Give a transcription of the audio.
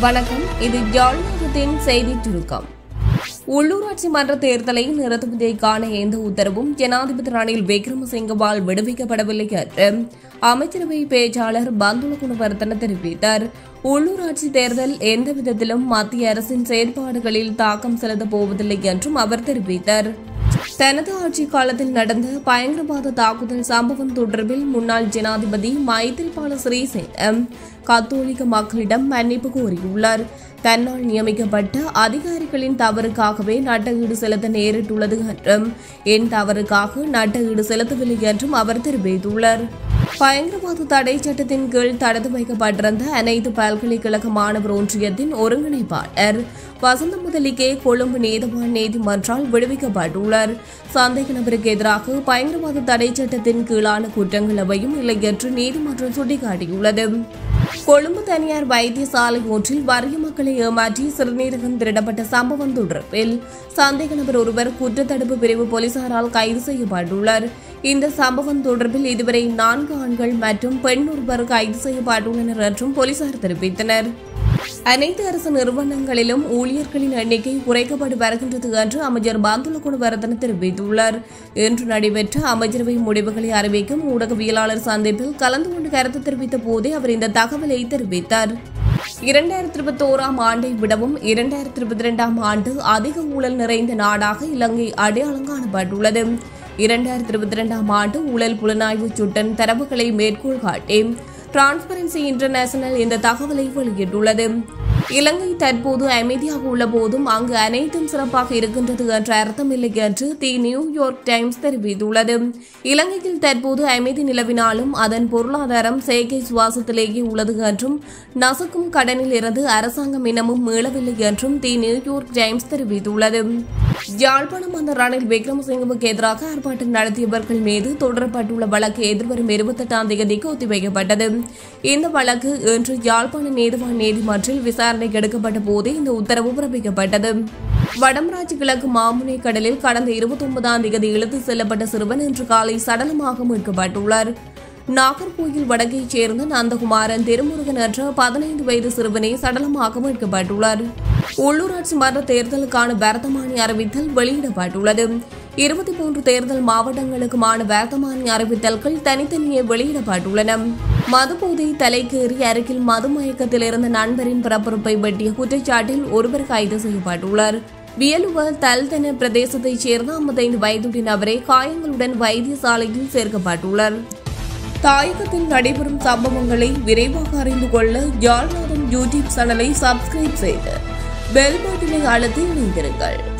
வணக்கம். இது ஜாழ்நாதத்தின் செய்தி சுருக்கம். உள்ளூராட்சி மன்ற தேர்தலை நிறுத்துவதற்கான எந்த உத்தரவும் ஜனாதிபதி ரணில் விக்ரமசிங்கவால் விடுவிக்கப்படவில்லை என்று அமைச்சரவை பேச்சாளர் பந்துல குணவர்த்தன தெரிவித்தார். உள்ளூராட்சி தேர்தல் எந்த விதத்திலும் மத்திய அரசின் செயற்பாடுகளில் தாக்கம் செலுத்தப் போவதில்லை என்றும் அவர் தெரிவித்தார். தனது ஆட்சி காலத்தில் நடந்த பயங்கரவாத தாக்குதல் சம்பவம் தொடர்பில் முன்னாள் ஜனாதிபதி மைத்திரிபால சிறிசேன கத்தோலிக்க மக்களிடம் மன்னிப்பு கோரியுள்ளார். தன்னால் நியமிக்கப்பட்ட அதிகாரிகளின் தவறுக்காகவே நட்டஈடு செலுத்த நேரிட்டுள்ளது என்றும் என் தவறுக்காக நட்டஈடு செலுத்தவில்லை என்றும் அவர் தெரிவித்துள்ளார். பயங்கரவாத தடை சட்டத்தின் கீழ் தடுத்து வைக்கப்பட்டிருந்த அனைத்து பல்கலைக்கழக மாணவர் ஒன்றியத்தின் ஒருங்கிணைப்பாளர் வசந்த முதலிக்கே கொழும்பு நீதவான் நீதிமன்றால் விடுவிக்கப்பட்டுள்ளார். சந்தேக நபருக்கு எதிராக பயங்கரவாத தடை சட்டத்தின் கீழான குற்றங்கள் எவையும் இல்லை என்று நீதிமன்றம் சுட்டிக்காட்டியுள்ளது. கொழும்பு தனியார் வைத்தியசாலை ஒன்றில் வறிய மக்களை ஏமாற்றி சிறுநீரகம் திருடப்பட்ட சம்பவம் தொடர்பில் சந்தேக நபர் ஒருவர் குற்றத்தடுப்பு பிரிவு போலீசாரால் கைது செய்யப்பட்டுள்ளார். இந்த சம்பவம் தொடர்பில் இதுவரை நான்கு ஆண்கள் மற்றும் பெண் ஒருவர் கைது செய்யப்பட்டுள்ளனர் என்றும் போலீசார் தெரிவித்தனர். அனைத்து அரசு நிறுவனங்களிலும் ஊழியர்களின் எண்ணிக்கை குறைக்கப்பட்டு வருகின்றது என்று அமைச்சர் பாந்துல குணவர்தன தெரிவித்துள்ளார். இன்று நடைபெற்ற அமைச்சரவை முடிவுகளை அறிவிக்கும் ஊடகவியலாளர் சந்திப்பில் கலந்து கொண்டு கருத்து தெரிவித்த போதே அவர் இந்த தகவலை தெரிவித்தார். இரண்டாயிரத்தி இருபத்தி ஓராம் ஆண்டை விடவும் இரண்டாயிரத்தி இருபத்தி இரண்டாம் ஆண்டு அதிக ஊழல் நிறைந்த நாடாக இலங்கை அடையாளம் காணப்பட்டுள்ளது. இரண்டாயிரத்தி இருபத்தி இரண்டாம் ஆண்டு ஊழல் புலனாய்வு சுட்டன் தரவுகளை மேற்கோள் காட்டி டிரான்ஸ்பரன்சி இன்டர்நேஷனல் இந்த தகவலை வெளியிட்டுள்ளது. இலங்கை தற்போது அமைதியாக உள்ள போதும் அங்கு அனைத்தும் சிறப்பாக இருக்கின்றது என்ற அர்த்தமில்லை என்று தி நியூயார்க் டைம்ஸ் தெரிவித்துள்ளது. இலங்கையில் தற்போது அமைதி நிலவினாலும் அதன் பொருளாதாரம் செயற்கை சுவாசத்திலேயே உள்ளது என்றும் நசுக்கும் கடனில் இருந்து அரசாங்கம் இன்னமும் மீளவில்லை என்றும் தி நியூயார்க் டைம்ஸ் தெரிவித்துள்ளது. யாழ்ப்பாணம் அந்த ரணில் விக்ரமசிங்கவுக்கு எதிராக ஆர்ப்பாட்டம் நடத்தியவர்கள் மீது தொடரப்பட்டுள்ள வழக்கு எதிர்வரும் இருபத்தெட்டாம் தேதிக்கு ஒத்திவைக்கப்பட்டது. இந்த வழக்கு இன்று யாழ்ப்பாண நீதிவான் நீதிமன்றில் விசாரணை விசாரணைக்கு எடுக்கப்பட்ட போதே இந்த உத்தரவு பிறப்பிக்கப்பட்டது. வடமராட்சி கிழக்கு மாமுனை கடலில் கடந்த இருபத்தி ஒன்பதாம் தேதி இழுத்து செல்லப்பட்ட சிறுவன் இன்று காலை சடலமாக மீட்கப்பட்டுள்ளார். நாகர்கோயில் வடக்கைச் சேர்ந்த நந்தகுமாரன் திருமுருகன் என்ற பதினைந்து வயது சிறுவனை சடலமாக மீட்கப்பட்டுள்ளார். உள்ளூராட்சி மன்ற தேர்தலுக்கான வர்த்தமானி அறிவித்தல் வெளியிடப்பட்டுள்ளது. இருபத்தி மூன்று தேர்தல் மாவட்டங்களுக்குமான வர்த்தமானி அறிவித்தல்கள் தனித்தனியே வெளியிடப்பட்டுள்ளன. மதுபோதை தலைக்கேறி அருகில் மதுமயக்கத்தில் இருந்த நண்பரின் பரபரப்பை வெட்டிய குற்றச்சாட்டில் ஒருவர் கைது செய்யப்பட்டுள்ளார். வியலுவ தல்தன பிரதேசத்தைச் சேர்ந்த ஐம்பத்தைந்து வயதுடைய நபரை காயங்களுடன் வைத்தியசாலையில் சேர்க்கப்பட்டுள்ளார். தாயகத்தில் நடைபெறும் சம்பவங்களை விரைவாக அறிந்து கொள்ள யாழ்நாதன் யூடியூப் சேனலை சப்ஸ்கிரைப் செய்து பெல் பட்டனை அழுத்தி இணைந்திருங்கள்.